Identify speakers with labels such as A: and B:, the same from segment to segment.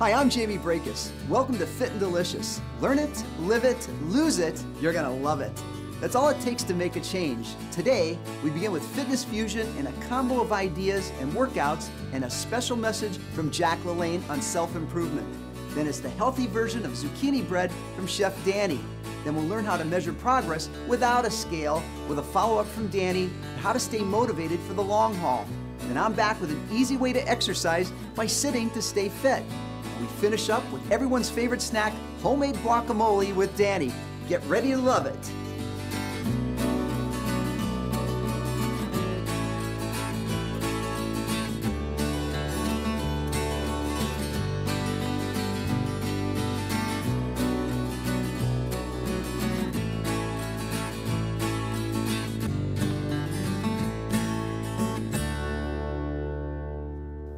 A: Hi, I'm Jaime Brenkus. Welcome to Fit and Delicious. Learn it, live it, lose it, you're gonna love it. That's all it takes to make a change. Today, we begin with Fitness Fusion and a combo of ideas and workouts and a special message from Jack LaLanne on self-improvement. Then it's the healthy version of zucchini bread from Chef Dani. Then we'll learn how to measure progress without a scale with a follow-up from Dani and how to stay motivated for the long haul. And I'm back with an easy way to exercise by sitting to stay fit. We finish up with everyone's favorite snack, homemade guacamole with Dani. Get ready to love it.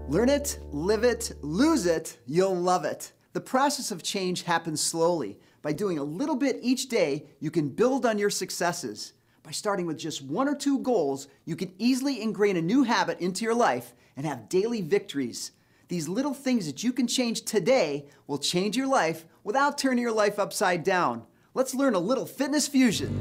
A: Learn it, live it, lose it, you'll love it. The process of change happens slowly. By doing a little bit each day, you can build on your successes. By starting with just one or two goals, you can easily ingrain a new habit into your life and have daily victories. These little things that you can change today will change your life without turning your life upside down. Let's learn a little fitness fusion.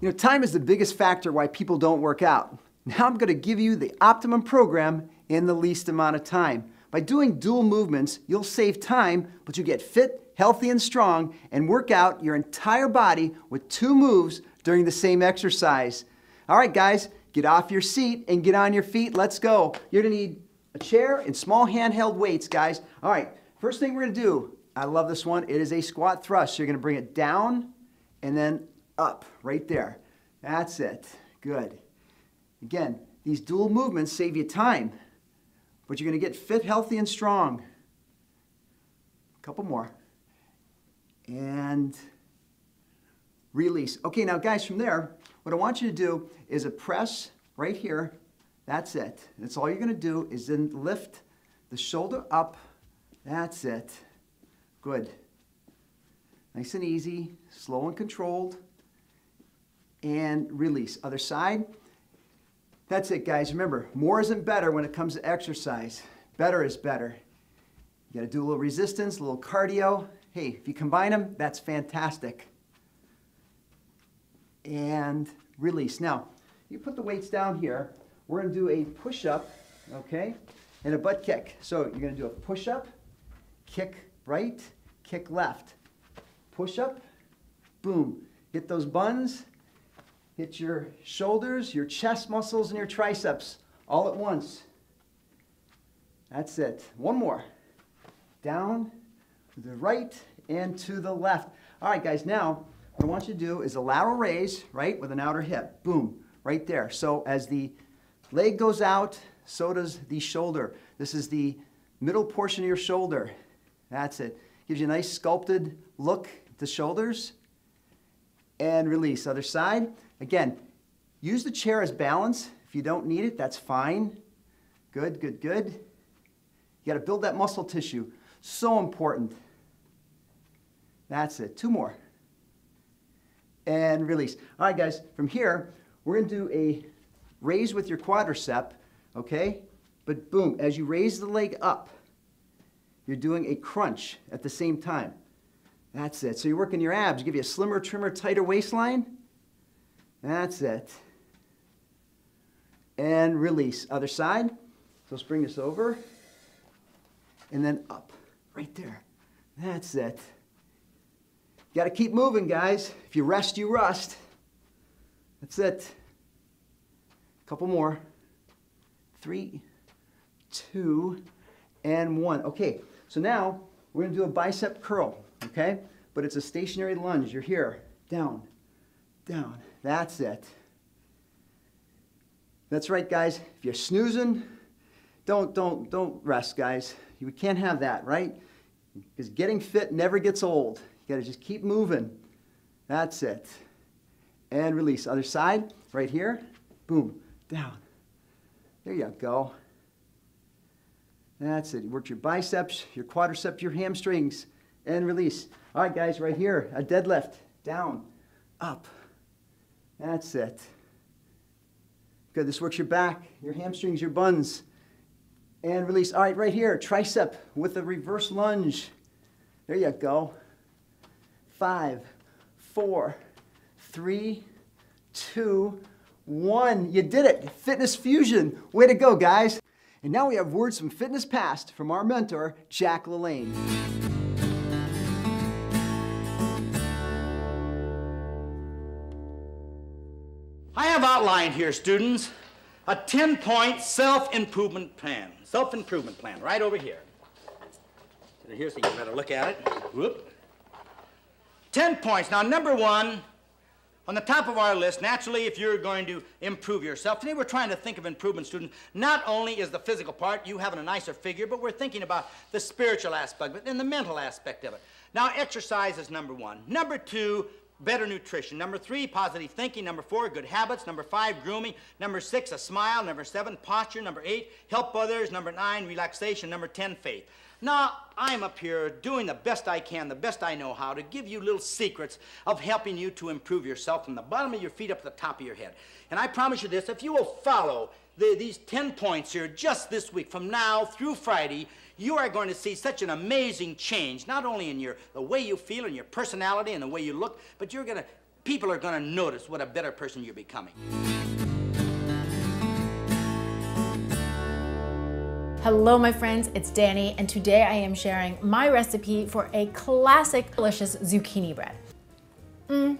A: You know, time is the biggest factor why people don't work out. Now I'm going to give you the optimum program in the least amount of time. By doing dual movements, you'll save time, but you get fit, healthy, and strong and work out your entire body with two moves during the same exercise. All right, guys, get off your seat and get on your feet. Let's go. You're going to need a chair and small handheld weights, guys. All right, first thing we're going to do, I love this one. It is a squat thrust. So you're going to bring it down and then up, right there. That's it. Good. Again, these dual movements save you time, but you're going to get fit, healthy, and strong. A couple more. And release. Okay, now guys, from there, what I want you to do is a press right here. That's it. That's all you're going to do is then lift the shoulder up. That's it. Good. Nice and easy, slow and controlled and release. Other side. That's it, guys. Remember, more isn't better when it comes to exercise. Better is better. You got to do a little resistance, a little cardio. Hey, if you combine them, that's fantastic. And release. Now, you put the weights down here. We're going to do a push up, okay, and a butt kick. So you're going to do a push up, kick right, kick left. Push up, boom. Hit those buns, Hit your shoulders, your chest muscles, and your triceps all at once. That's it. One more. Down to the right and to the left. All right, guys, now what I want you to do is a lateral raise, right, with an outer hip. Boom, right there. So as the leg goes out, so does the shoulder. This is the middle portion of your shoulder. That's it. Gives you a nice sculpted look at the shoulders. And release. Other side. Again, use the chair as balance. If you don't need it, that's fine. Good, good, good. You got to build that muscle tissue. So important. That's it. Two more. And release. All right, guys, from here, we're to do a raise with your quadricep, okay? But boom, as you raise the leg up, you're doing a crunch at the same time. That's it. So you're working your abs, give you a slimmer, trimmer, tighter waistline. That's it. And release. Other side. So let's bring this over. And then up. Right there. That's it. Got to keep moving, guys. If you rest, you rust. That's it. A couple more. Three, two, and one. Okay, so now we're going to do a bicep curl, okay? But it's a stationary lunge. You're here, down, down. That's it. That's right, guys. If you're snoozing, don't, don't, don't rest, guys. We can't have that, right? Because getting fit never gets old. You gotta just keep moving. That's it. And release. Other side, right here. Boom, down. There you go. That's it. You worked your biceps, your quadriceps, your hamstrings, and release. All right, guys, right here, a deadlift. Down, up, that's it. Good, this works your back, your hamstrings, your buns. And release. All right, right here, tricep with a reverse lunge. There you go. Five, four, three, two, one. You did it. Fitness fusion. Way to go, guys. And now we have words from fitness past from our mentor, Jack LaLanne.
B: Outlined here, students, a 10-point self-improvement plan. Self-improvement plan, right over here. Here's so you better look at it. Whoop. 10 points. Now, number one, on the top of our list, naturally, if you're going to improve yourself, today we're trying to think of improvement, students. Not only is the physical part, you having a nicer figure, but we're thinking about the spiritual aspect and the mental aspect of it. Now, exercise is number one. Number two, better nutrition. Number three, positive thinking. Number four, good habits. Number five, grooming. Number six, a smile. Number seven, posture. Number eight, help others. Number nine, relaxation. Number ten, faith. Now, I'm up here doing the best I can, the best I know how, to give you little secrets of helping you to improve yourself from the bottom of your feet up to the top of your head. And I promise you this, if you will follow the, these 10 points here just this week, from now through Friday, you are going to see such an amazing change, not only in your, the way you feel and your personality and the way you look, but you're to, people are going to notice what a better person you're becoming.
C: Hello my friends, it's Dani and today I am sharing my recipe for a classic delicious zucchini bread. Mmm,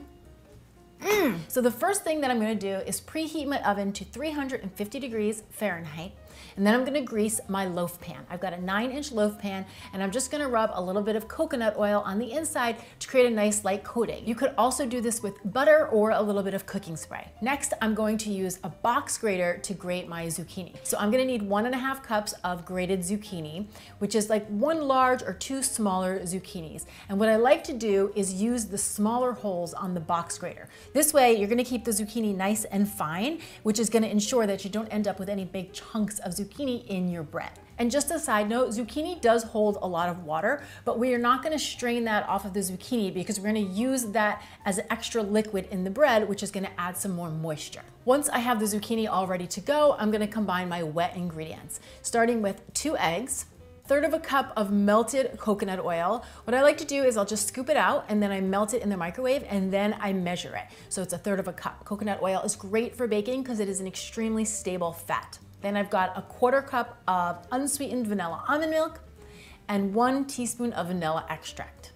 C: mmm. So the first thing that I'm gonna do is preheat my oven to 350 degrees Fahrenheit and then I'm gonna grease my loaf pan. I've got a nine inch loaf pan and I'm just gonna rub a little bit of coconut oil on the inside to create a nice light coating. You could also do this with butter or a little bit of cooking spray. Next, I'm going to use a box grater to grate my zucchini. So I'm gonna need one and a half cups of grated zucchini, which is like one large or two smaller zucchinis. And what I like to do is use the smaller holes on the box grater. This way, you're gonna keep the zucchini nice and fine, which is gonna ensure that you don't end up with any big chunks of zucchini in your bread. And just a side note, zucchini does hold a lot of water, but we are not gonna strain that off of the zucchini because we're gonna use that as an extra liquid in the bread, which is gonna add some more moisture. Once I have the zucchini all ready to go, I'm gonna combine my wet ingredients, starting with two eggs, third of a cup of melted coconut oil. What I like to do is I'll just scoop it out and then I melt it in the microwave and then I measure it. So it's a third of a cup. Coconut oil is great for baking because it is an extremely stable fat. Then I've got a quarter cup of unsweetened vanilla almond milk and one teaspoon of vanilla extract.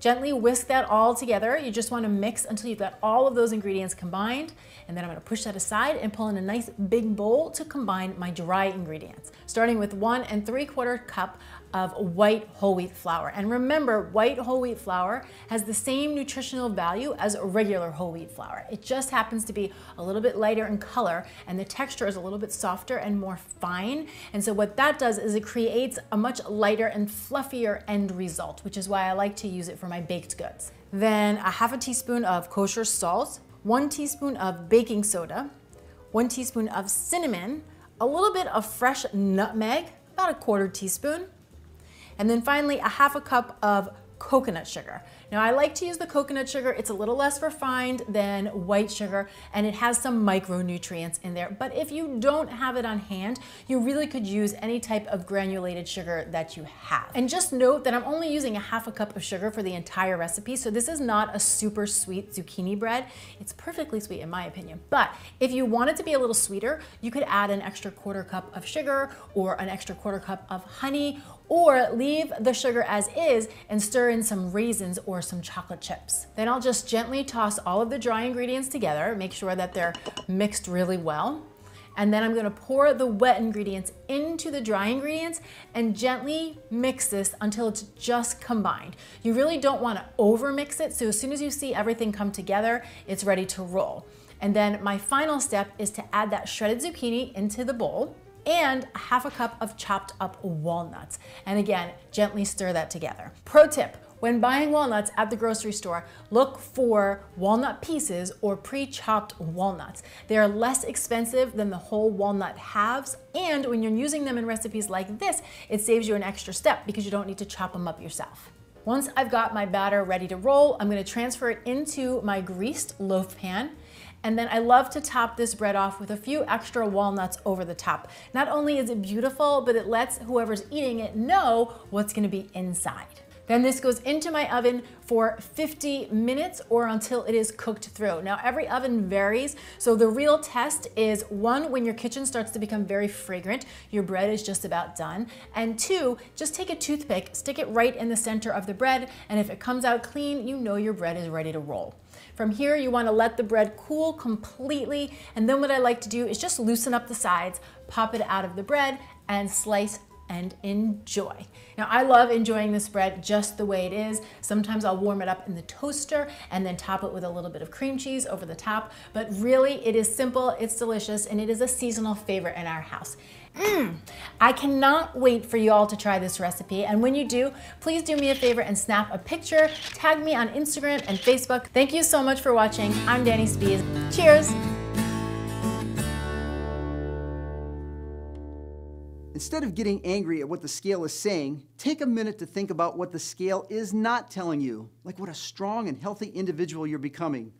C: Gently whisk that all together. You just wanna mix until you've got all of those ingredients combined. And then I'm gonna push that aside and pull in a nice big bowl to combine my dry ingredients. Starting with one and three quarter cup of white whole wheat flour. And remember, white whole wheat flour has the same nutritional value as regular whole wheat flour. It just happens to be a little bit lighter in color and the texture is a little bit softer and more fine. And so what that does is it creates a much lighter and fluffier end result, which is why I like to use it for my baked goods. Then a half a teaspoon of kosher salt, one teaspoon of baking soda, one teaspoon of cinnamon, a little bit of fresh nutmeg, about a quarter teaspoon, and then finally, a half a cup of coconut sugar. Now I like to use the coconut sugar. It's a little less refined than white sugar and it has some micronutrients in there. But if you don't have it on hand, you really could use any type of granulated sugar that you have. And just note that I'm only using a half a cup of sugar for the entire recipe. So this is not a super sweet zucchini bread. It's perfectly sweet in my opinion. But if you want it to be a little sweeter, you could add an extra quarter cup of sugar or an extra quarter cup of honey or leave the sugar as is and stir in some raisins or some chocolate chips. Then I'll just gently toss all of the dry ingredients together, make sure that they're mixed really well. And then I'm gonna pour the wet ingredients into the dry ingredients and gently mix this until it's just combined. You really don't wanna over mix it, so as soon as you see everything come together, it's ready to roll. And then my final step is to add that shredded zucchini into the bowl and a half a cup of chopped up walnuts. And again, gently stir that together. Pro tip, when buying walnuts at the grocery store, look for walnut pieces or pre-chopped walnuts. They are less expensive than the whole walnut halves, and when you're using them in recipes like this, it saves you an extra step because you don't need to chop them up yourself. Once I've got my batter ready to roll, I'm gonna transfer it into my greased loaf pan And then I love to top this bread off with a few extra walnuts over the top. Not only is it beautiful, but it lets whoever's eating it know what's gonna be inside. Then this goes into my oven for 50 minutes or until it is cooked through. Now every oven varies, so the real test is one, when your kitchen starts to become very fragrant, your bread is just about done. And two, just take a toothpick, stick it right in the center of the bread, and if it comes out clean, you know your bread is ready to roll. From here, you wanna let the bread cool completely, and then what I like to do is just loosen up the sides, pop it out of the bread, and slice and enjoy. Now I love enjoying this bread just the way it is. Sometimes I'll warm it up in the toaster and then top it with a little bit of cream cheese over the top, but really it is simple, it's delicious, and it is a seasonal favorite in our house. Mmm, I cannot wait for you all to try this recipe. And when you do, please do me a favor and snap a picture, tag me on Instagram and Facebook. Thank you so much for watching. I'm Dani Spies. Cheers.
A: Instead of getting angry at what the scale is saying, take a minute to think about what the scale is not telling you, like what a strong and healthy individual you're becoming.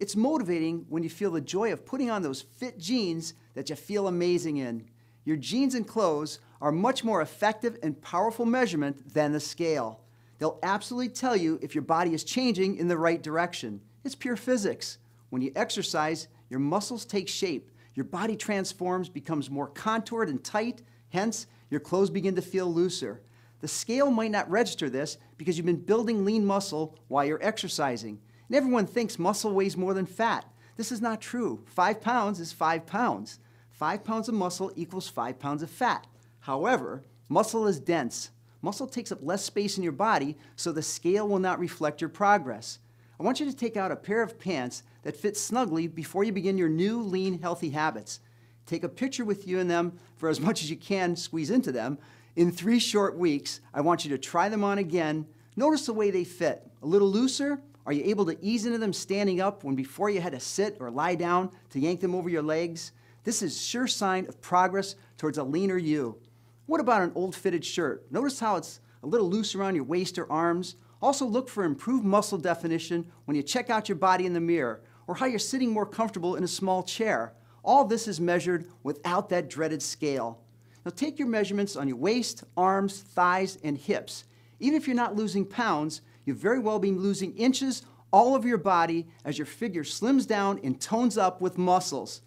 A: It's motivating when you feel the joy of putting on those fit jeans that you feel amazing in. Your jeans and clothes are much more effective and powerful measurement than the scale. They'll absolutely tell you if your body is changing in the right direction. It's pure physics. When you exercise, your muscles take shape. Your body transforms, becomes more contoured and tight, Hence, your clothes begin to feel looser. The scale might not register this because you've been building lean muscle while you're exercising. And everyone thinks muscle weighs more than fat. This is not true. Five pounds is five pounds. Five pounds of muscle equals five pounds of fat. However, muscle is dense. Muscle takes up less space in your body, so the scale will not reflect your progress. I want you to take out a pair of pants that fit snugly before you begin your new lean, healthy habits. Take a picture with you in them for as much as you can squeeze into them. In three short weeks, I want you to try them on again. Notice the way they fit. A little looser? Are you able to ease into them standing up when before you had to sit or lie down to yank them over your legs? This is sure sign of progress towards a leaner you. What about an old fitted shirt? Notice how it's a little loose around your waist or arms. Also look for improved muscle definition when you check out your body in the mirror or how you're sitting more comfortable in a small chair. All this is measured without that dreaded scale. Now take your measurements on your waist, arms, thighs, and hips. Even if you're not losing pounds, you've very well be losing inches all over your body as your figure slims down and tones up with muscles.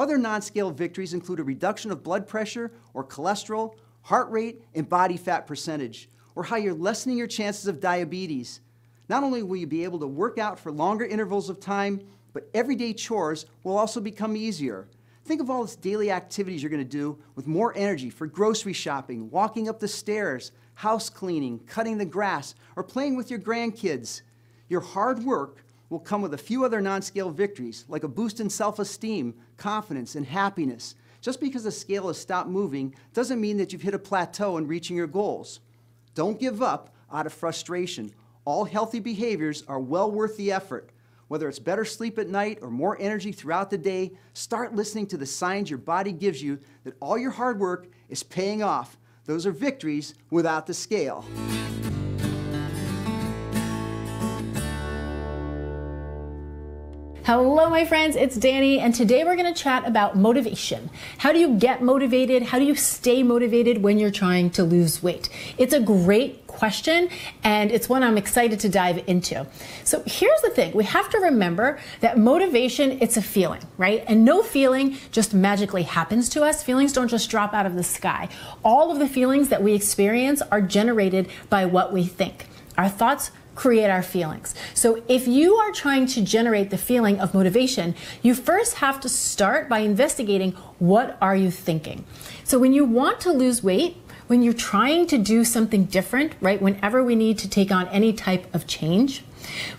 A: Other non-scale victories include a reduction of blood pressure or cholesterol, heart rate, and body fat percentage, or how you're lessening your chances of diabetes. Not only will you be able to work out for longer intervals of time, but everyday chores will also become easier. Think of all the daily activities you're going to do with more energy for grocery shopping, walking up the stairs, house cleaning, cutting the grass, or playing with your grandkids. Your hard work will come with a few other non-scale victories, like a boost in self-esteem, confidence, and happiness. Just because the scale has stopped moving doesn't mean that you've hit a plateau in reaching your goals. Don't give up out of frustration. All healthy behaviors are well worth the effort. Whether it's better sleep at night or more energy throughout the day, start listening to the signs your body gives you that all your hard work is paying off. Those are victories without the scale.
C: Hello, my friends, it's Dani, and today we're gonna chat about motivation. How do you get motivated? How do you stay motivated when you're trying to lose weight? It's a great question, and it's one I'm excited to dive into. So here's the thing we have to remember that motivation, it's a feeling, right? And no feeling just magically happens to us. Feelings don't just drop out of the sky. All of the feelings that we experience are generated by what we think. Our thoughts create our feelings. So if you are trying to generate the feeling of motivation, you first have to start by investigating what are you thinking. So when you want to lose weight, when you're trying to do something different, right? Whenever we need to take on any type of change,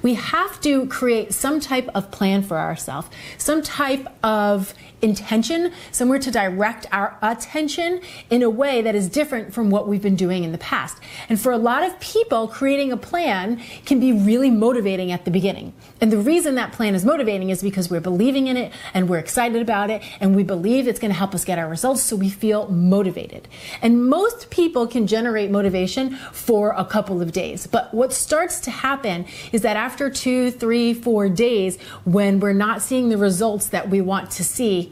C: we have to create some type of plan for ourselves, some type of intention, somewhere to direct our attention in a way that is different from what we've been doing in the past. And for a lot of people, creating a plan can be really motivating at the beginning. And the reason that plan is motivating is because we're believing in it and we're excited about it and we believe it's going to help us get our results, so we feel motivated. And most people can generate motivation for a couple of days. But what starts to happen is that after two, three, four days, when we're not seeing the results that we want to see,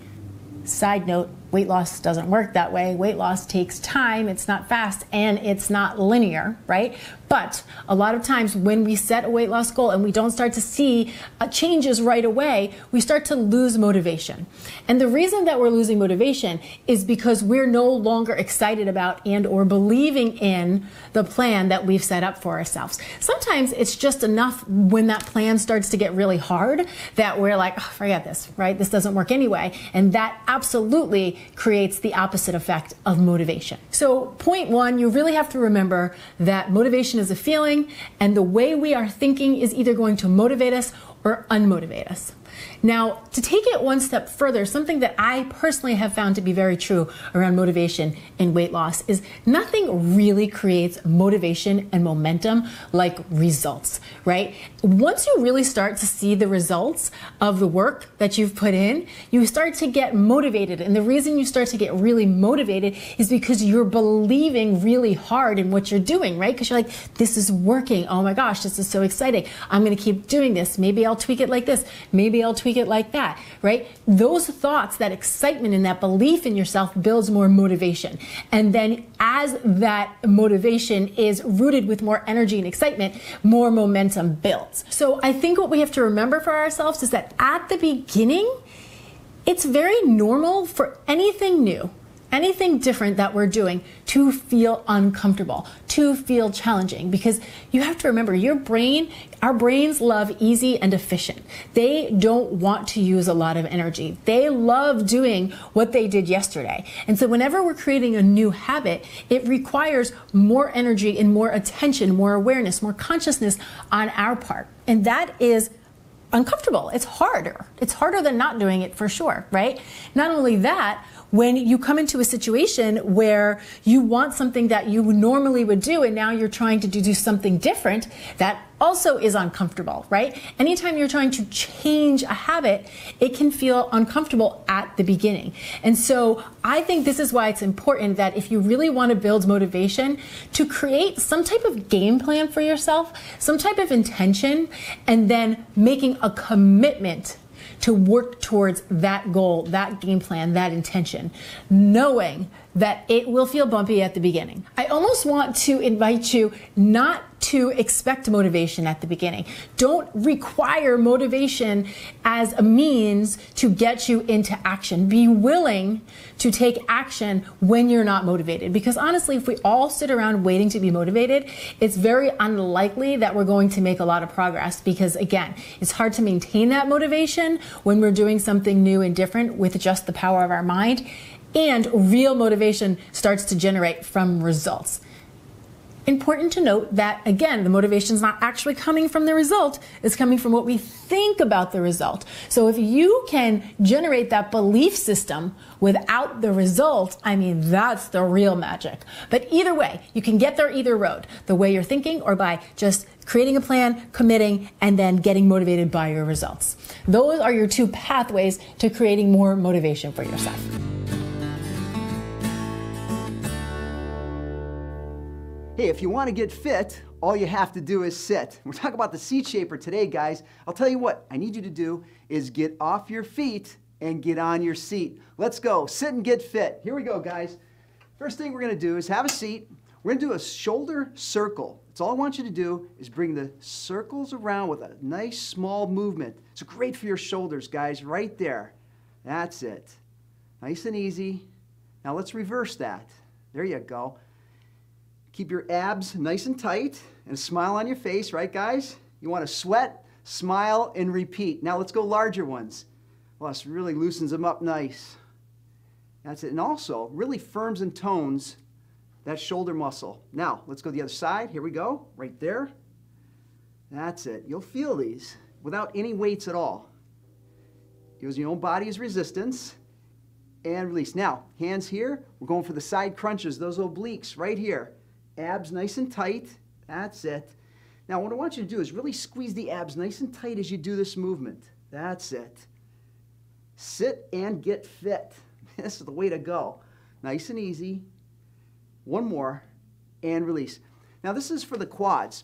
C: side note, weight loss doesn't work that way. Weight loss takes time, it's not fast, and it's not linear, right? But a lot of times when we set a weight loss goal and we don't start to see uh, changes right away, we start to lose motivation. And the reason that we're losing motivation is because we're no longer excited about and or believing in the plan that we've set up for ourselves. Sometimes it's just enough when that plan starts to get really hard that we're like, oh, forget this, right? This doesn't work anyway. And that absolutely creates the opposite effect of motivation. So point one, you really have to remember that motivation is a feeling, and the way we are thinking is either going to motivate us or unmotivate us. Now, to take it one step further, something that I personally have found to be very true around motivation and weight loss is nothing really creates motivation and momentum like results, right? Once you really start to see the results of the work that you've put in, you start to get motivated. And the reason you start to get really motivated is because you're believing really hard in what you're doing, right? Because you're like, this is working. Oh my gosh, this is so exciting. I'm going to keep doing this. Maybe I'll tweak it like this. Maybe I'll tweak it like that, right? Those thoughts, that excitement and that belief in yourself builds more motivation. And then as that motivation is rooted with more energy and excitement, more momentum builds. So I think what we have to remember for ourselves is that at the beginning, it's very normal for anything new anything different that we're doing to feel uncomfortable, to feel challenging. Because you have to remember, your brain, our brains love easy and efficient. They don't want to use a lot of energy. They love doing what they did yesterday. And so, whenever we're creating a new habit, it requires more energy and more attention, more awareness, more consciousness on our part. And that is uncomfortable. It's harder. It's harder than not doing it for sure, right? Not only that, when you come into a situation where you want something that you normally would do and now you're trying to do, something different, that also is uncomfortable, right? Anytime you're trying to change a habit, it can feel uncomfortable at the beginning. And so I think this is why it's important that if you really want to build motivation, to create some type of game plan for yourself, some type of intention, and then making a commitment to work towards that goal, that game plan, that intention, knowing that it will feel bumpy at the beginning. I almost want to invite you not to expect motivation at the beginning. Don't require motivation as a means to get you into action. Be willing to take action when you're not motivated. Because honestly, if we all sit around waiting to be motivated, it's very unlikely that we're going to make a lot of progress. Because again, it's hard to maintain that motivation when we're doing something new and different with just the power of our mind. And real motivation starts to generate from results. Important to note that, again, the motivation is not actually coming from the result, it's coming from what we think about the result. So if you can generate that belief system without the result, I mean, that's the real magic. But either way, you can get there either road the way you're thinking or by just creating a plan, committing, and then getting motivated by your results. Those are your two pathways to creating more motivation for yourself.
A: Hey, if you want to get fit, all you have to do is sit. We're talking about the seat shaper today, guys. I'll tell you what I need you to do is get off your feet and get on your seat. Let's go. Sit and get fit. Here we go, guys. First thing we're going to do is have a seat. We're going to do a shoulder circle. That's all I want you to do is bring the circles around with a nice small movement. It's great for your shoulders, guys, right there. That's it. Nice and easy. Now let's reverse that. There you go. Keep your abs nice and tight and a smile on your face, right, guys? You want to sweat, smile, and repeat. Now let's go larger ones. Well, this really loosens them up nice. That's it. And also, really firms and tones that shoulder muscle. Now, let's go the other side. Here we go, right there. That's it. You'll feel these without any weights at all. Use your own body's resistance and release. Now, hands here. We're going for the side crunches, those obliques right here. Abs nice and tight. That's it. Now, what I want you to do is really squeeze the abs nice and tight as you do this movement. That's it. Sit and get fit. This is the way to go. Nice and easy. One more and release. Now, this is for the quads.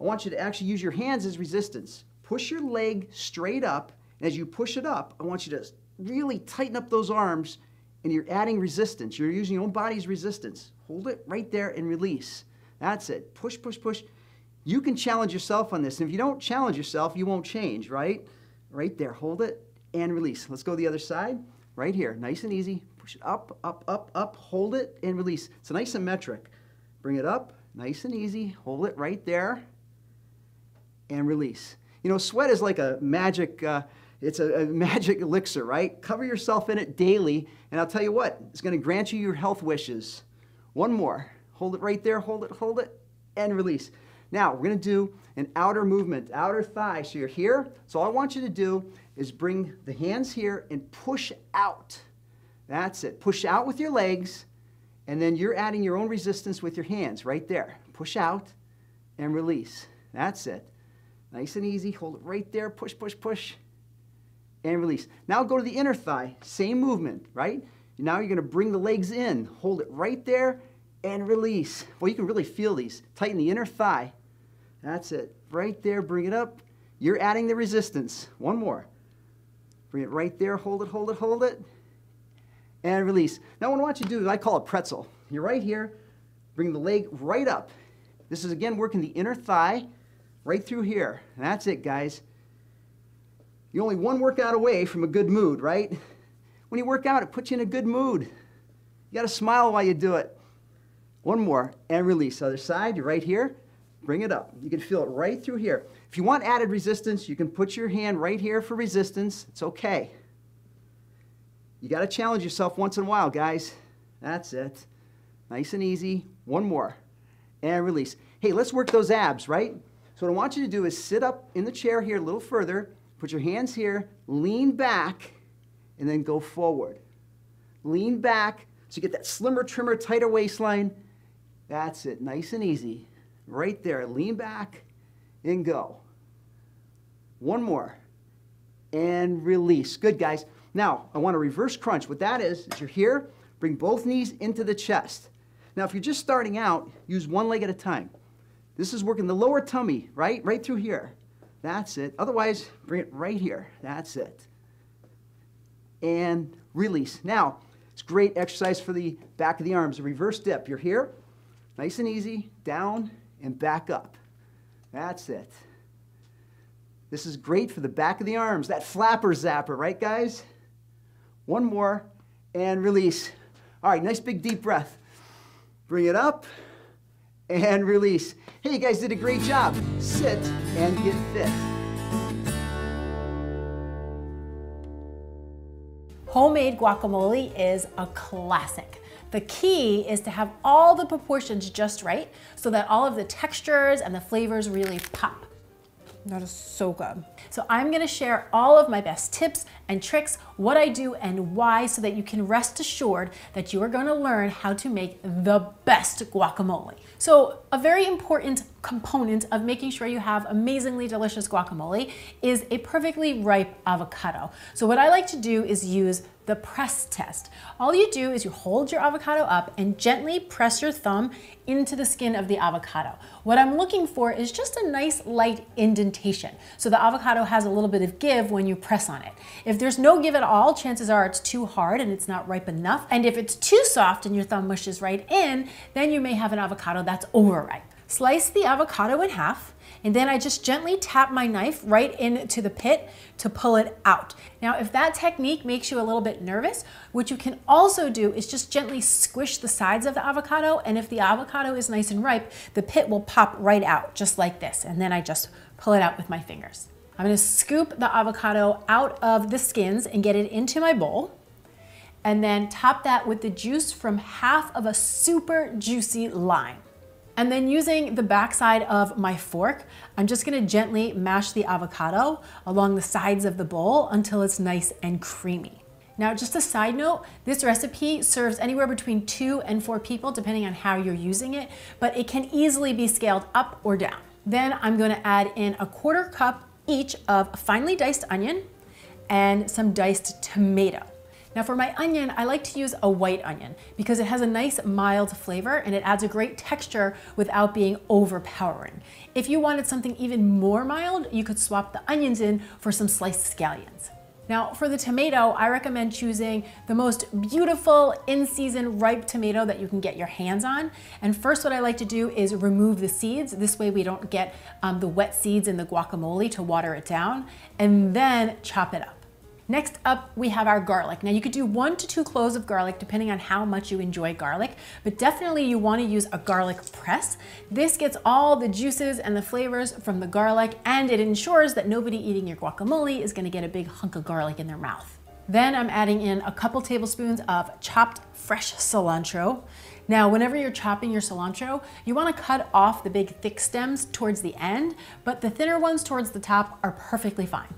A: I want you to actually use your hands as resistance. Push your leg straight up, and as you push it up, I want you to really tighten up those arms, and you're adding resistance. You're using your own body's resistance. Hold it right there and release. That's it. Push, push, push. You can challenge yourself on this. And if you don't challenge yourself, you won't change, right? Right there. Hold it and release. Let's go the other side. Right here. Nice and easy. Push it up, up, up, up. Hold it and release. It's a nice symmetric. Bring it up. Nice and easy. Hold it right there and release. You know, sweat is like a magic, uh, it's a, a magic elixir, right? Cover yourself in it daily, and I'll tell you what, it's going to grant you your health wishes. One more. Hold it right there, hold it, hold it, and release. Now, we're to do an outer movement, outer thigh. So you're here. So all I want you to do is bring the hands here and push out. That's it. Push out with your legs, and then you're adding your own resistance with your hands right there. Push out and release. That's it. Nice and easy. Hold it right there. Push, push, push, and release. Now go to the inner thigh. Same movement, right? Now you're going to bring the legs in. Hold it right there and release. Well, you can really feel these. Tighten the inner thigh that's it. Right there, bring it up. You're adding the resistance. One more. Bring it right there, hold it, hold it, hold it. And release. Now what I want you to do is I call it pretzel. You're right here, bring the leg right up. This is again working the inner thigh right through here. That's it, guys. You're only one workout away from a good mood, right? When you work out, it puts you in a good mood. You got to smile while you do it. One more, and release. Other side, you're right here. Bring it up. You can feel it right through here. If you want added resistance, you can put your hand right here for resistance. It's okay. You got to challenge yourself once in a while, guys. That's it. Nice and easy. One more. And release. Hey, let's work those abs, right? So what I want you to do is sit up in the chair here a little further, put your hands here, lean back, and then go forward. Lean back so you get that slimmer, trimmer, tighter waistline. That's it. Nice and easy. Right there. Lean back and go. One more. And release. Good, guys. Now, I want a reverse crunch. What that is, is you're here, bring both knees into the chest. Now, if you're just starting out, use one leg at a time. This is working the lower tummy, right? Right through here. That's it. Otherwise, bring it right here. That's it. And release. Now, it's great exercise for the back of the arms. A reverse dip. You're here, nice and easy, down and back up. That's it. This is great for the back of the arms, that flapper zapper, right, guys? One more and release. All right, nice big deep breath. Bring it up and release. Hey, you guys did a great job. Sit and get fit.
C: Homemade guacamole is a classic. The key is to have all the proportions just right so that all of the textures and the flavors really pop. That is so good. So I'm gonna share all of my best tips and tricks, what I do and why, so that you can rest assured that you are gonna learn how to make the best guacamole. So a very important component of making sure you have amazingly delicious guacamole is a perfectly ripe avocado. So what I like to do is use the press test. All you do is you hold your avocado up and gently press your thumb into the skin of the avocado. What I'm looking for is just a nice light indentation. So the avocado has a little bit of give when you press on it. If there's no give at all, chances are it's too hard and it's not ripe enough. And if it's too soft and your thumb mushes right in, then you may have an avocado that's overripe. Slice the avocado in half and then I just gently tap my knife right into the pit to pull it out. Now, if that technique makes you a little bit nervous, what you can also do is just gently squish the sides of the avocado. And if the avocado is nice and ripe, the pit will pop right out just like this. And then I just pull it out with my fingers. I'm gonna scoop the avocado out of the skins and get it into my bowl and then top that with the juice from half of a super juicy lime. And then using the backside of my fork, I'm just gonna gently mash the avocado along the sides of the bowl until it's nice and creamy. Now, just a side note, this recipe serves anywhere between two and four people, depending on how you're using it, but it can easily be scaled up or down. Then I'm gonna add in a quarter cup each of finely diced onion and some diced tomato. Now for my onion, I like to use a white onion because it has a nice mild flavor and it adds a great texture without being overpowering. If you wanted something even more mild, you could swap the onions in for some sliced scallions. Now for the tomato, I recommend choosing the most beautiful in-season ripe tomato that you can get your hands on. And first what I like to do is remove the seeds. This way we don't get um, the wet seeds in the guacamole to water it down. And then chop it up. Next up, we have our garlic. Now you could do one to two cloves of garlic depending on how much you enjoy garlic, but definitely you wanna use a garlic press. This gets all the juices and the flavors from the garlic and it ensures that nobody eating your guacamole is gonna get a big hunk of garlic in their mouth. Then I'm adding in a couple tablespoons of chopped fresh cilantro. Now, whenever you're chopping your cilantro, you wanna cut off the big thick stems towards the end, but the thinner ones towards the top are perfectly fine.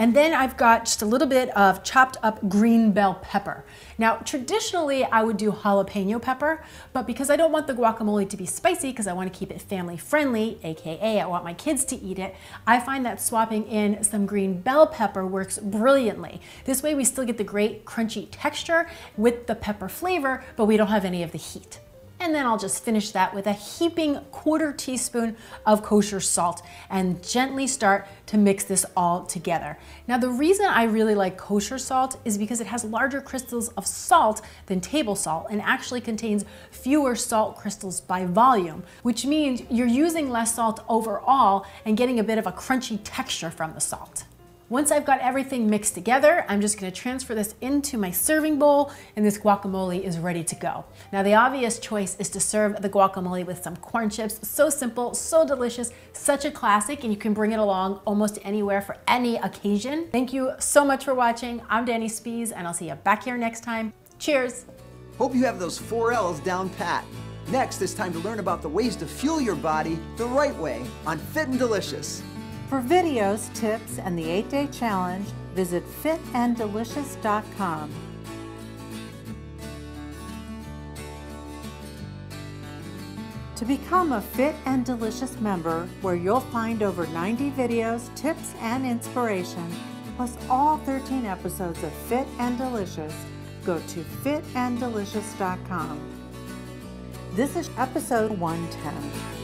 C: And then I've got just a little bit of chopped up green bell pepper. Now, traditionally I would do jalapeno pepper, but because I don't want the guacamole to be spicy, because I want to keep it family friendly, AKA I want my kids to eat it, I find that swapping in some green bell pepper works brilliantly. This way we still get the great crunchy texture with the pepper flavor, but we don't have any of the heat. And then I'll just finish that with a heaping quarter teaspoon of kosher salt and gently start to mix this all together. Now the reason I really like kosher salt is because it has larger crystals of salt than table salt and actually contains fewer salt crystals by volume, which means you're using less salt overall and getting a bit of a crunchy texture from the salt. Once I've got everything mixed together, I'm just gonna transfer this into my serving bowl and this guacamole is ready to go. Now the obvious choice is to serve the guacamole with some corn chips. So simple, so delicious, such a classic and you can bring it along almost anywhere for any occasion. Thank you so much for watching. I'm Dani Spies and I'll see you back here next time. Cheers.
A: Hope you have those four L's down pat. Next, it's time to learn about the ways to fuel your body the right way on Fit and Delicious.
D: For videos, tips, and the 8-day challenge, visit fitanddelicious.com. To become a Fit and Delicious member, where you'll find over 90 videos, tips, and inspiration, plus all 13 episodes of Fit and Delicious, go to fitanddelicious.com. This is episode 110.